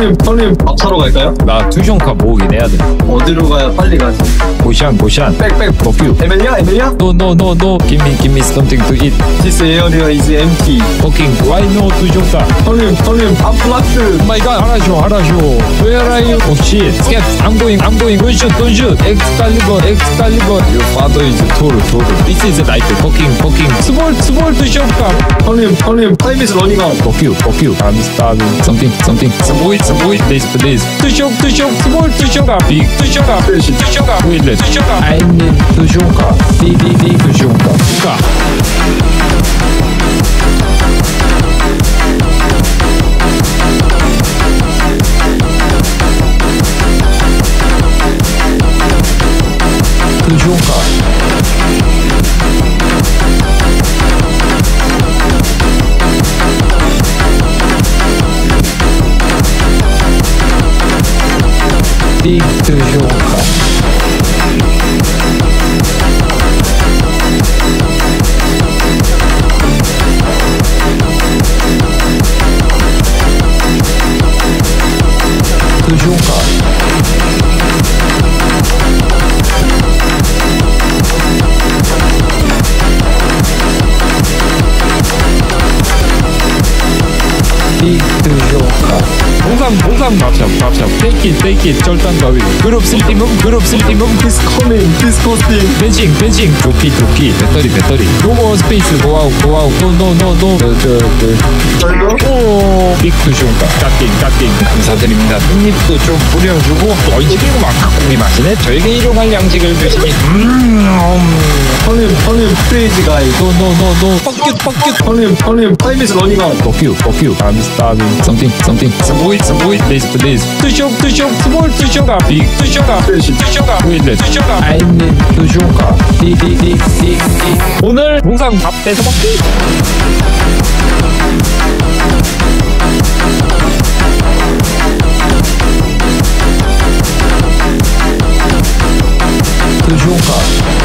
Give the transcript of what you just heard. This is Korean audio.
형님 형님 밥 사러 갈까요? 나 투숑카 모으긴 해야 돼 어디로 가야 빨리 가지? 보샨 보샨 백백 버큐 no no no Give me give me something to eat This area is empty Fucking why no 투숑카 형님 형님 밥 플라스 Oh my god 하라쇼 하라쇼 Where are you? Oh shit Skip I'm going I'm going Don't shoot don't shoot Excalibur Excalibur Your father is Toru Toru This is like fucking fucking small small 투숑카 형님 형님 타임 is running out fuck you. I'm starving. Something, something. Sweet, sweet. Please, please. 투쇼, 투쇼, small 투쇼가 big 투쇼가 Fish. 투쇼가 wait, 투쇼가 I need 투쇼가 big, big, big 투쇼가 big 투쇼가 투쇼가 빅 투쇼가 보상 보상 밥샵 밥샵 take it take it. 절단 가위. 그룹 슬팀음 그룹 coming This costing 벤싱 벤싱. 조끼 조끼 배터리 배터리. 노모 스페이스 고아웃 고아웃 노노노노 저저그. 오 빅투쇼가 깎인 깎인 감사드립니다. 깻잎도 좀 뿌려주고 어 이제 그리고 막 고기 맛이네. 저에게 일용할 양식을 주시니. 음 형님 형님 크레이지 가이 노노노노 뻑큐 뻑큐 형님 형님 타임 out. Fuck you, fuck you. I'm starving. Something, something. I need 투쇼가 big, big, big, big, big. 오늘 동상 밥 대서 먹기. 투